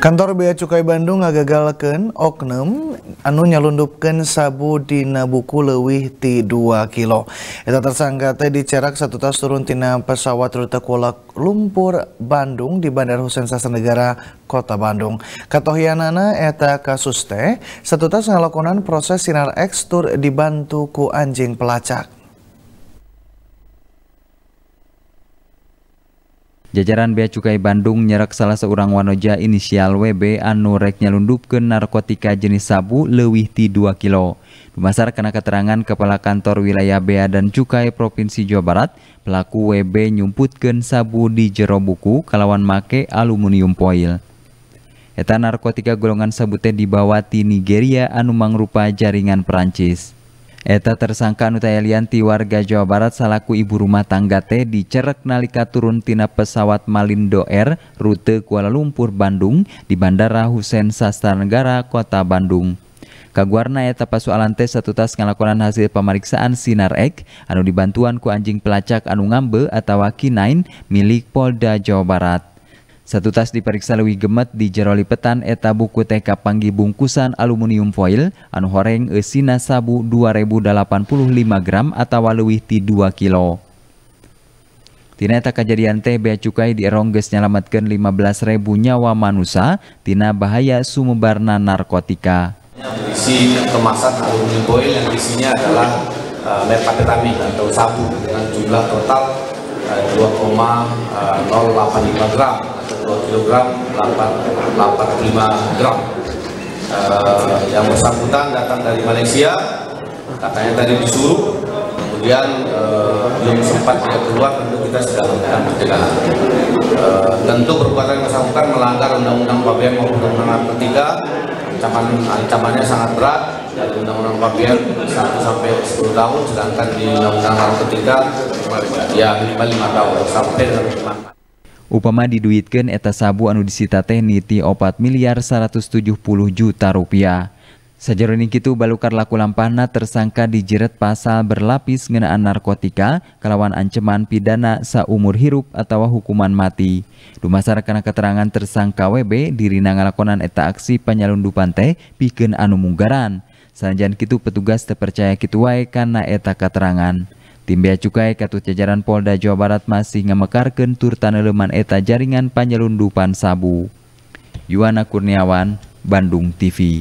Kantor Bea Cukai Bandung ngagagalkeun oknum anu nyalundupkeun sabu dina buku leuwih ti 2 kilo. Eta tersangka teh dicerak satu tas turun tina pesawat rute Kuala Lumpur Bandung di Bandara Husein Negara Kota Bandung. Katohianana eta kasus teh satu tas ngalakonan proses sinar X tur dibantu ku anjing pelacak. Jajaran Bea Cukai Bandung nyerak salah seorang wanoja inisial WB anu rek nyelundup ke narkotika jenis sabu lewih ti 2 kilo. Dumasar kena keterangan Kepala Kantor Wilayah Bea dan Cukai Provinsi Jawa Barat, pelaku WB nyumputkeun sabu di jero buku kalawan make aluminium foil. Eta narkotika golongan sabu teh dibawa ti Nigeria anu mangrupa jaringan Perancis. Eta tersangka anu warga Jawa Barat salaku ibu rumah tangga teh dicerek nalika turun tina pesawat Malindo Air rute Kuala Lumpur Bandung di Bandara Husein Sastra Negara Kota Bandung. Kaguarna eta pasualan teh satu tas ngalakonan hasil pemeriksaan sinar ek anu dibantuan ku anjing pelacak anu ngambe atau K9 milik Polda Jawa Barat. Satu tas diperiksa lebih gemet di jero lipetan eta buku TK panggi bungkusan aluminium foil anu horeng esina sabu 2085 gram atau leuwih ti 2 kilo. Tina eta kejadian teh bea cukai di erong geus nyalametkeun 15.000 nyawa manusia tina bahaya sumebarna narkotika. Isi kemasan aluminium foil yang isinya adalah uh, metafetamin atau sabu dengan jumlah total uh, 2,085 gram 2 kg 85 gram. Uh, yang bersangkutan datang dari Malaysia katanya tadi disuruh kemudian uh, belum sempat dia keluar tentu kita sudah melakukan pencegahan. Uh, tentu perbuatan yang bersangkutan melanggar undang-undang PABM maupun undang-undang narkotika ancaman ancamannya sangat berat dari undang-undang PABM 1 sampai 10 tahun sedangkan di undang-undang narkotika ya minimal 5 tahun sampai 5 tahun Upama diduitkan eta sabu anu disita teh niti 4 miliar 170 juta rupiah. Sajeroning kitu balukar laku lampahna tersangka dijeret pasal berlapis ngenaan narkotika kalawan ancaman pidana saumur hirup atau hukuman mati. Dumasar karena keterangan tersangka WB dirina ngalakonan eta aksi penyelundupan teh pikeun anu munggaran. Sanjan kitu petugas terpercaya kitu wae kana eta keterangan. Tim Bea Cukai Katut Jajaran Polda Jawa Barat masih ngemekarkan tur taneleman eta jaringan penyelundupan sabu. Yuwana Kurniawan, Bandung TV.